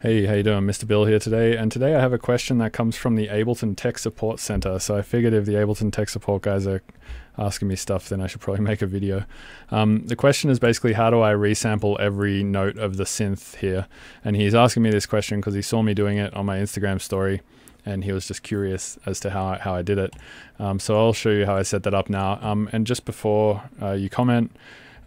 Hey, how you doing? Mr. Bill here today, and today I have a question that comes from the Ableton Tech Support Center. So I figured if the Ableton Tech Support guys are asking me stuff, then I should probably make a video. Um, the question is basically how do I resample every note of the synth here? And he's asking me this question because he saw me doing it on my Instagram story, and he was just curious as to how I, how I did it. Um, so I'll show you how I set that up now. Um, and just before uh, you comment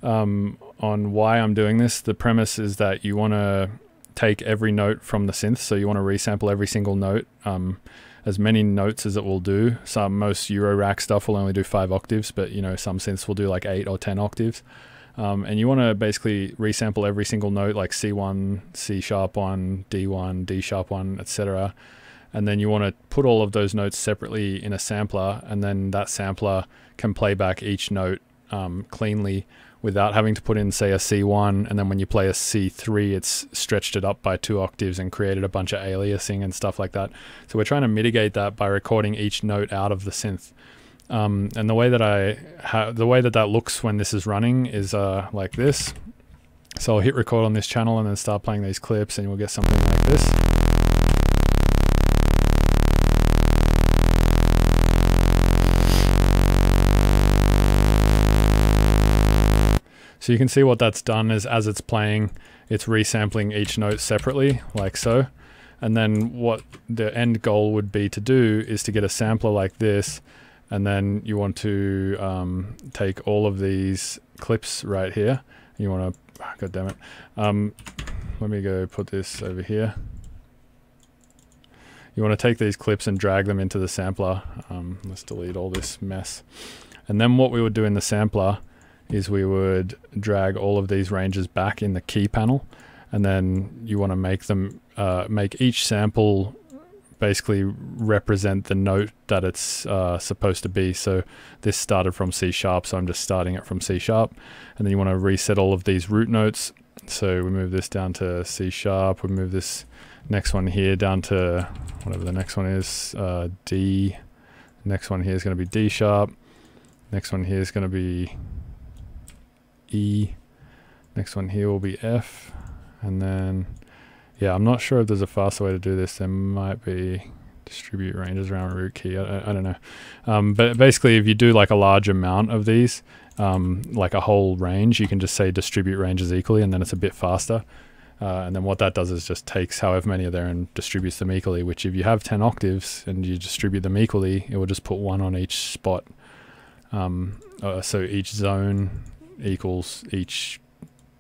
um, on why I'm doing this, the premise is that you want to take every note from the synth. So you want to resample every single note, um, as many notes as it will do. Some most Eurorack stuff will only do five octaves, but you know some synths will do like eight or ten octaves. Um, and you want to basically resample every single note, like C1, C sharp one, D1, D sharp one, etc. And then you want to put all of those notes separately in a sampler, and then that sampler can play back each note um, cleanly without having to put in, say, a C1, and then when you play a C3, it's stretched it up by two octaves and created a bunch of aliasing and stuff like that. So we're trying to mitigate that by recording each note out of the synth. Um, and the way that I the way that that looks when this is running is uh, like this. So I'll hit record on this channel and then start playing these clips, and we'll get something like this. So you can see what that's done is as it's playing, it's resampling each note separately, like so. And then what the end goal would be to do is to get a sampler like this, and then you want to um, take all of these clips right here. You want to, ah, god damn it. Um, let me go put this over here. You want to take these clips and drag them into the sampler. Um, let's delete all this mess. And then what we would do in the sampler is we would drag all of these ranges back in the key panel and then you want to make them uh, make each sample basically represent the note that it's uh, supposed to be. So this started from C sharp so I'm just starting it from C sharp. And then you want to reset all of these root notes. So we move this down to C sharp we move this next one here down to whatever the next one is uh, D. Next one here is going to be D sharp. Next one here is going to be E. Next one here will be F. And then, yeah, I'm not sure if there's a faster way to do this. There might be distribute ranges around root key. I, I don't know. Um, but basically, if you do like a large amount of these, um, like a whole range, you can just say distribute ranges equally, and then it's a bit faster. Uh, and then what that does is just takes however many are there and distributes them equally. Which, if you have 10 octaves and you distribute them equally, it will just put one on each spot. Um, uh, so each zone equals each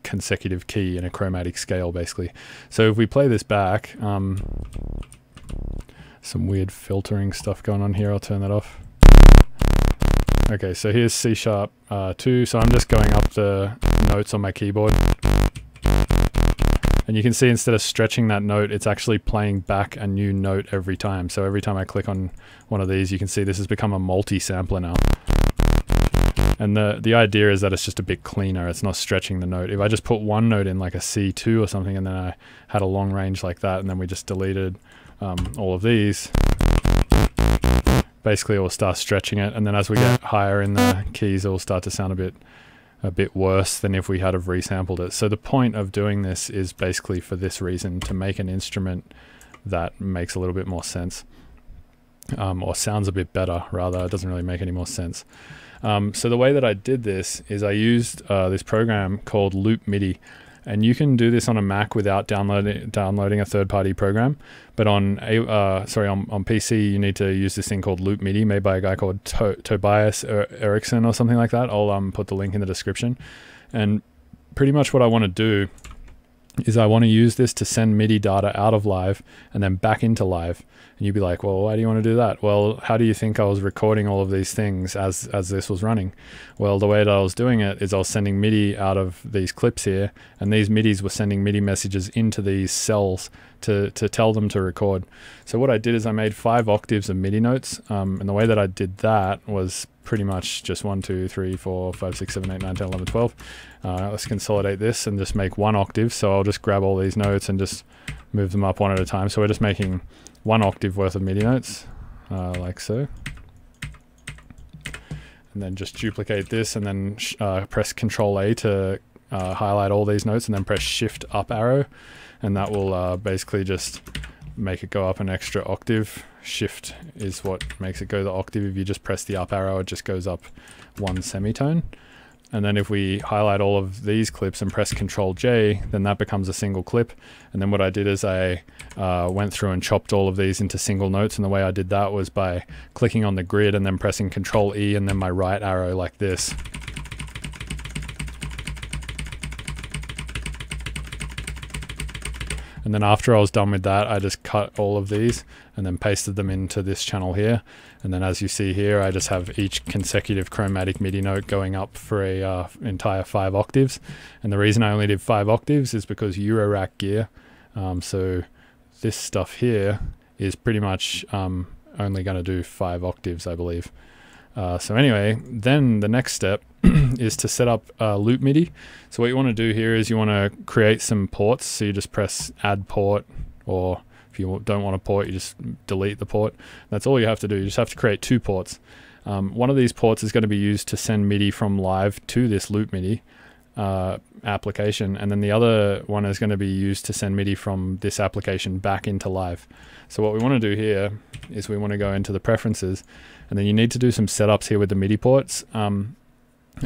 consecutive key in a chromatic scale, basically. So if we play this back, um, some weird filtering stuff going on here. I'll turn that off. Okay, so here's C sharp uh, 2. So I'm just going up the notes on my keyboard. And you can see instead of stretching that note, it's actually playing back a new note every time. So every time I click on one of these, you can see this has become a multi-sampler now. And the, the idea is that it's just a bit cleaner. It's not stretching the note. If I just put one note in like a C2 or something and then I had a long range like that and then we just deleted um, all of these, basically it will start stretching it. And then as we get higher in the keys, it will start to sound a bit a bit worse than if we had have resampled it. So the point of doing this is basically for this reason, to make an instrument that makes a little bit more sense. Um, or sounds a bit better, rather. It doesn't really make any more sense. Um, so the way that I did this is I used uh, this program called loopMIDI, and you can do this on a Mac without downloading downloading a third-party program. But on a uh, sorry on, on PC, you need to use this thing called loopMIDI, made by a guy called to- Tobias er- Erichsen or something like that. I'll um, put the link in the description. And pretty much what I want to do is I want to use this to send MIDI data out of live and then back into live. And you'd be like, well, why do you want to do that? Well, how do you think I was recording all of these things as, as this was running? Well, the way that I was doing it is I was sending MIDI out of these clips here, and these MIDIs were sending MIDI messages into these cells to, to tell them to record. So what I did is I made five octaves of MIDI notes, um, and the way that I did that was pretty much just 1, 2, 3, 4, 5, 6, 7, 8, 9, 10, 11, 12. Uh, let's consolidate this and just make one octave. So I'll just grab all these notes and just move them up one at a time. So we're just making one octave worth of MIDI notes, uh, like so. And then just duplicate this and then uh, press Control A to uh, highlight all these notes and then press Shift up arrow. And that will uh, basically just make it go up an extra octave. Shift is what makes it go the octave. If you just press the up arrow, it just goes up one semitone. And then if we highlight all of these clips and press Control J, then that becomes a single clip. And then what I did is I uh, went through and chopped all of these into single notes. And the way I did that was by clicking on the grid and then pressing Control E and then my right arrow like this. And then after I was done with that, I just cut all of these and then pasted them into this channel here. And then as you see here, I just have each consecutive chromatic MIDI note going up for a uh, entire five octaves. And the reason I only did five octaves is because Eurorack gear. Um, so this stuff here is pretty much um, only going to do five octaves, I believe. Uh, so anyway, then the next step is to set up uh, loopMIDI. So what you want to do here is you want to create some ports. So you just press add port or if you don't want a port, you just delete the port. That's all you have to do. You just have to create two ports. Um, one of these ports is going to be used to send MIDI from live to this loopMIDI uh, application, and then the other one is going to be used to send MIDI from this application back into live. So what we want to do here is we want to go into the preferences, and then you need to do some setups here with the MIDI ports. Um,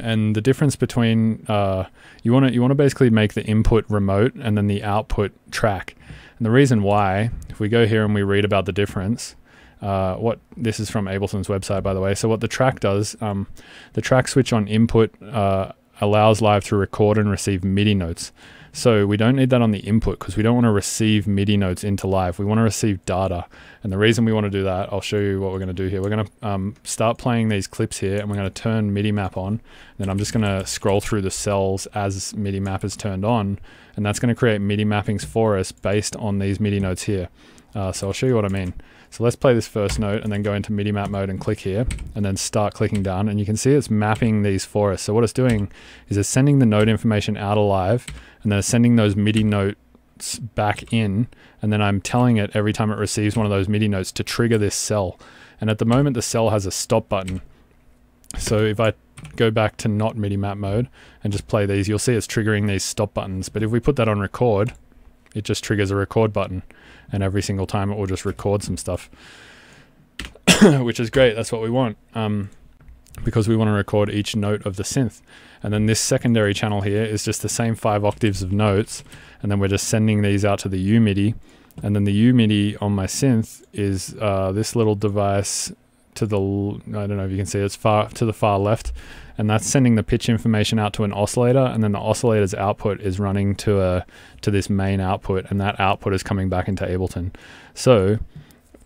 and the difference between uh, you want to you want to basically make the input remote and then the output track. And the reason why, if we go here and we read about the difference, uh, what this is from Ableton's website, by the way. So what the track does, um, the track switch on input uh, allows Live to record and receive MIDI notes. So we don't need that on the input because we don't want to receive MIDI notes into live. We want to receive data. And the reason we want to do that, I'll show you what we're going to do here. We're going to um, start playing these clips here and we're going to turn MIDI map on. Then I'm just going to scroll through the cells as MIDI map is turned on. And that's going to create MIDI mappings for us based on these MIDI notes here. Uh, so I'll show you what I mean. So let's play this first note and then go into MIDI map mode and click here and then start clicking down and you can see it's mapping these for us. So what it's doing is it's sending the note information out alive and then sending those MIDI notes back in. And then I'm telling it every time it receives one of those MIDI notes to trigger this cell. And at the moment, the cell has a stop button. So if I go back to not MIDI map mode and just play these, you'll see it's triggering these stop buttons. But if we put that on record, it just triggers a record button. And every single time it will just record some stuff, which is great. That's what we want. Um, because we want to record each note of the synth. And then this secondary channel here is just the same five octaves of notes. And then we're just sending these out to the U MIDI. And then the U MIDI on my synth is uh, this little device to the, I don't know if you can see, it's far to the far left. And that's sending the pitch information out to an oscillator. And then the oscillator's output is running to a to this main output. And that output is coming back into Ableton. So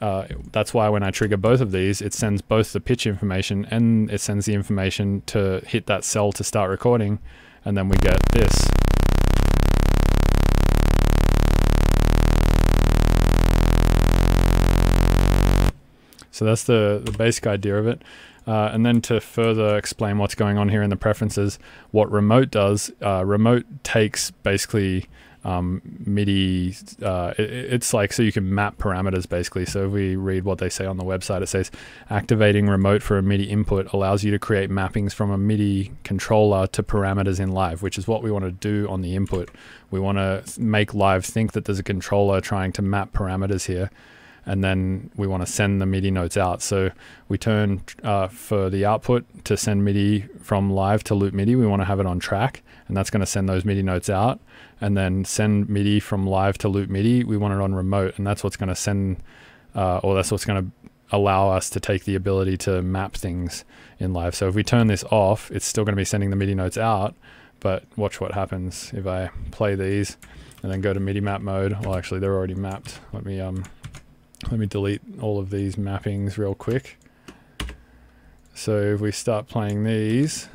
uh, that's why when I trigger both of these, it sends both the pitch information and it sends the information to hit that cell to start recording, and then we get this. So that's the, the basic idea of it. Uh, and then to further explain what's going on here in the preferences, what remote does, uh, remote takes basically um, MIDI. Uh, it, it's like so you can map parameters basically. So if we read what they say on the website, it says activating remote for a MIDI input allows you to create mappings from a MIDI controller to parameters in live, which is what we want to do on the input. We want to make live think that there's a controller trying to map parameters here and then we want to send the MIDI notes out. So we turn uh, for the output to send MIDI from live to loopMIDI. We want to have it on track, and that's going to send those MIDI notes out. And then send MIDI from live to loopMIDI. We want it on remote, and that's what's going to send, uh, or that's what's going to allow us to take the ability to map things in live. So if we turn this off, it's still going to be sending the MIDI notes out. But watch what happens if I play these and then go to MIDI map mode. Well, actually, they're already mapped. Let me um, let me delete all of these mappings real quick. So if we start playing these,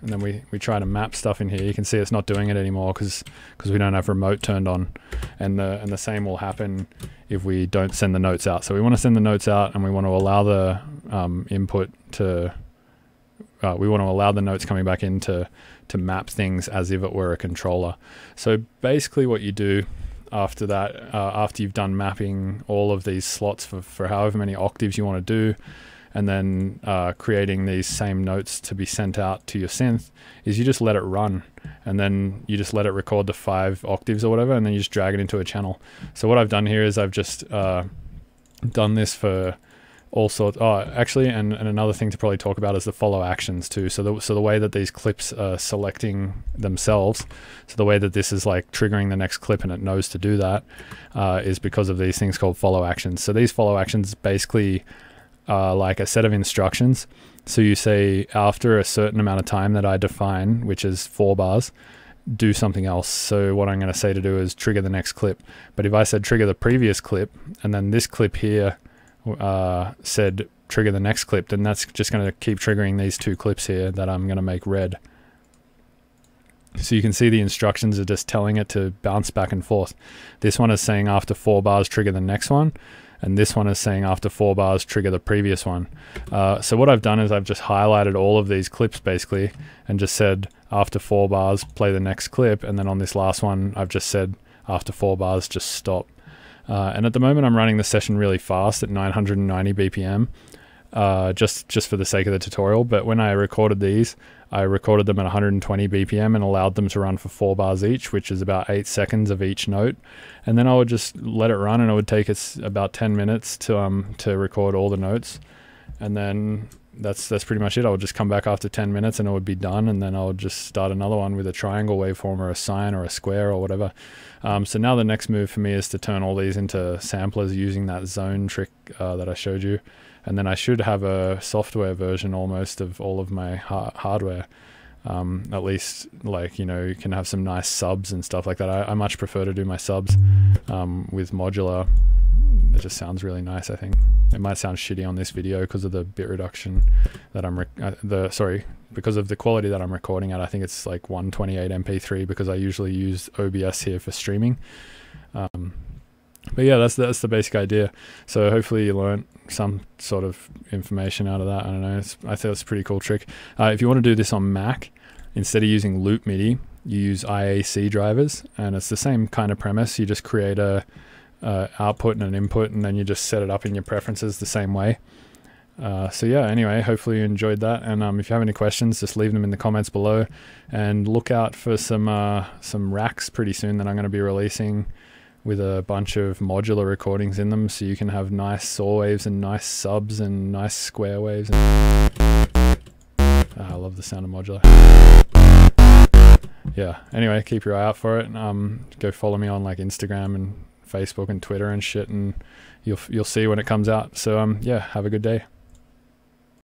and then we, we try to map stuff in here, you can see it's not doing it anymore because we don't have remote turned on. And the, and the same will happen if we don't send the notes out. So we want to send the notes out and we want to allow the um, input to, uh, we want to allow the notes coming back in to, to map things as if it were a controller. So basically what you do after that, uh, after you've done mapping all of these slots for, for however many octaves you want to do, and then uh, creating these same notes to be sent out to your synth is you just let it run. And then you just let it record the five octaves or whatever and then you just drag it into a channel. So what i've done here is i've just uh, done this for all sorts. Oh, actually, and, and another thing to probably talk about is the follow actions too. So the so the way that these clips are selecting themselves, so the way that this is like triggering the next clip and it knows to do that, uh, is because of these things called follow actions. So these follow actions basically are like a set of instructions. So you say after a certain amount of time that I define, which is four bars, do something else. So what I'm going to say to do is trigger the next clip. But if I said trigger the previous clip and then this clip here uh, said trigger the next clip, then that's just going to keep triggering these two clips here that I'm going to make red. So you can see the instructions are just telling it to bounce back and forth. This one is saying after four bars, trigger the next one. And this one is saying after four bars, trigger the previous one. Uh, so what I've done is I've just highlighted all of these clips basically and just said after four bars, play the next clip. And then on this last one, I've just said after four bars, just stop. Uh, and at the moment, I'm running the session really fast at 990 BPM, uh, just just for the sake of the tutorial. But when I recorded these, I recorded them at 120 BPM and allowed them to run for four bars each, which is about eight seconds of each note. And then I would just let it run, and it would take us about 10 minutes to um to record all the notes, and then that's that's pretty much it. I would just come back after 10 minutes and it would be done, and then I would just start another one with a triangle waveform or a sine or a square or whatever. Um, so now the next move for me is to turn all these into samplers using that zone trick uh, that I showed you, and then I should have a software version almost of all of my ha- hardware. Um, at least like you know you can have some nice subs and stuff like that. I, I much prefer to do my subs um, with modular it just sounds really nice. I think it might sound shitty on this video because of the bit reduction that I'm uh, the sorry because of the quality that I'm recording at. I think it's like 128 MP3 because I usually use OBS here for streaming. Um, but yeah, that's that's the basic idea. So hopefully you learned some sort of information out of that. I don't know. It's, I think it's a pretty cool trick. Uh, if you want to do this on Mac, instead of using loopMIDI, you use IAC drivers, and it's the same kind of premise. You just create a uh, output and an input, and then you just set it up in your preferences the same way. Uh, so yeah, anyway, hopefully you enjoyed that. And um, if you have any questions, just leave them in the comments below. And look out for some uh, some racks pretty soon that I'm going to be releasing with a bunch of modular recordings in them, so you can have nice saw waves and nice subs and nice square waves. Oh, I love the sound of modular. Yeah. Anyway, keep your eye out for it. Um, go follow me on like Instagram and Facebook and Twitter and shit, and you'll you'll see when it comes out. So um, yeah, have a good day.